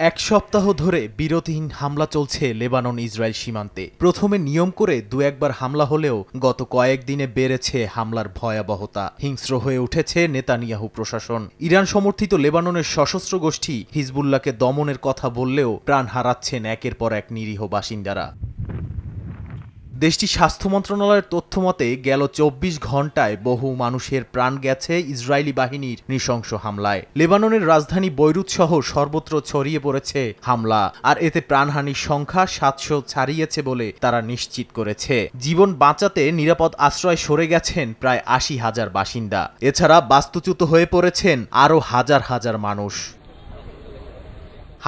এক সপ্তাহ ধরে বিরতিহীন হামলা চলছে লেবানন ইসরায়েল সীমান্তে। প্রথমে নিয়ম করে দু একবার হামলা হলেও গত কয়েকদিনে বেড়েছে হামলার ভয়াবহতা। হিংস্র হয়ে উঠেছে নেতানিয়াহু প্রশাসন। ইরান সমর্থিত লেবাননের সশস্ত্র গোষ্ঠী হিজবুল্লাহকে দমনের কথা বললেও প্রাণ হারাচ্ছেন একের পর এক নিরীহ বাসিন্দারা। দেশটির স্বাস্থ্য মন্ত্রণালয়ের তথ্য মতে, গেল চব্বিশ ঘন্টায় বহু মানুষের প্রাণ গেছে ইসরায়েলি বাহিনীর নৃশংস হামলায়। লেবাননের রাজধানী বৈরুত সহ সর্বত্র ছড়িয়ে পড়েছে হামলা, আর এতে প্রাণহানির সংখ্যা সাতশো ছাড়িয়েছে বলে তারা নিশ্চিত করেছে। জীবন বাঁচাতে নিরাপদ আশ্রয় সরে গেছেন প্রায় আশি হাজার বাসিন্দা। এছাড়া বাস্তুচ্যুত হয়ে পড়েছেন আরও হাজার হাজার মানুষ।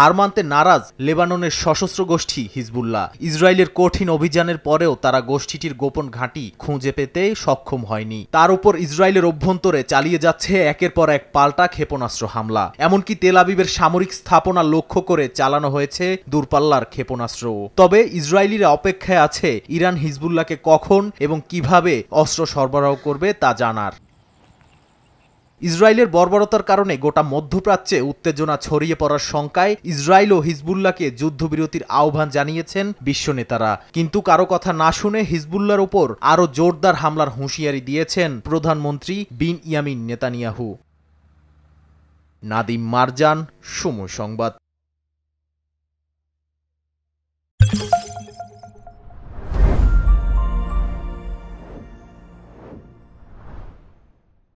হার মানতে নারাজ লেবাননের সশস্ত্র গোষ্ঠী হিজবুল্লাহ। ইসরায়েলের কঠিন অভিযানের পরেও তারা গোষ্ঠীটির গোপন ঘাঁটি খুঁজে পেতে সক্ষম হয়নি। তার উপর ইসরায়েলের অভ্যন্তরে চালিয়ে যাচ্ছে একের পর এক পাল্টা ক্ষেপণাস্ত্র হামলা। এমনকি তেল আবিবের সামরিক স্থাপনা লক্ষ্য করে চালানো হয়েছে দূরপাল্লার ক্ষেপণাস্ত্র। তবে ইসরায়েলিরা অপেক্ষায় আছে ইরান হিজবুল্লাহকে কখন এবং কীভাবে অস্ত্র সরবরাহ করবে তা জানার। ইসরায়েলের বর্বরতার কারণে গোটা মধ্যপ্রাচ্যে উত্তেজনা ছড়িয়ে পড়ার শঙ্কায় ইসরায়েল ও হিজবুল্লাহকে যুদ্ধবিরতির আহ্বান জানিয়েছেন বিশ্ব নেতারা। কিন্তু কারও কথা না শুনে হিজবুল্লার ওপর আরও জোরদার হামলার হুঁশিয়ারি দিয়েছেন প্রধানমন্ত্রী Benjamin Netanyahu. Nadim Marjan, সময় সংবাদ।